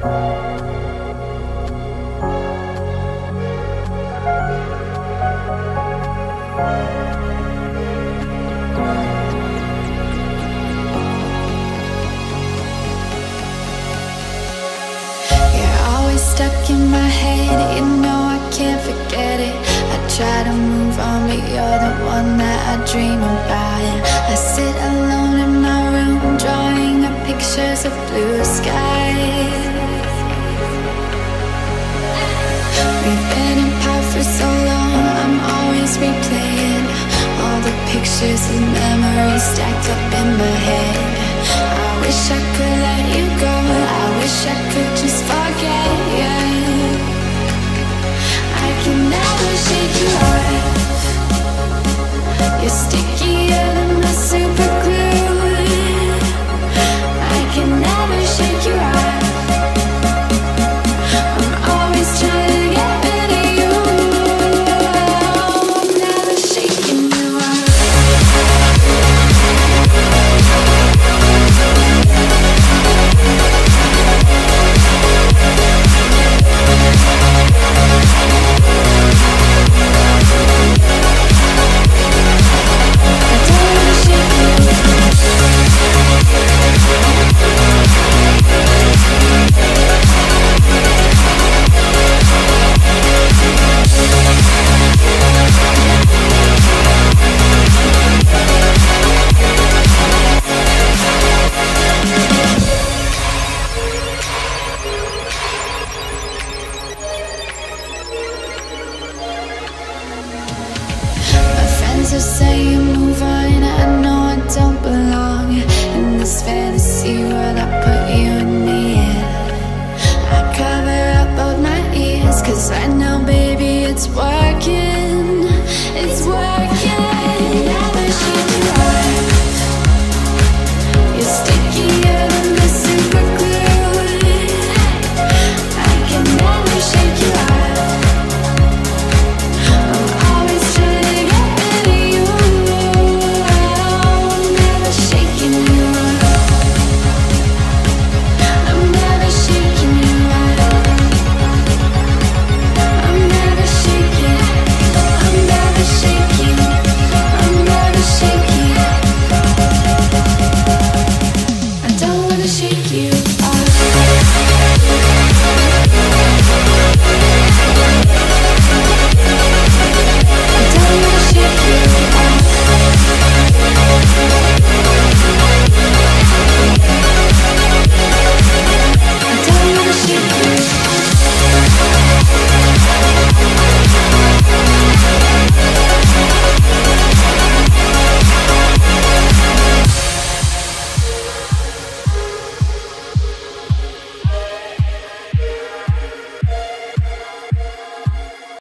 You're always stuck in my head You know I can't forget it I try to move on but you're the one that I dream about I sit alone in my room Drawing up pictures of blue skies. pictures and memories stacked up in my head. I wish I could let you go. I wish I to say, you move on.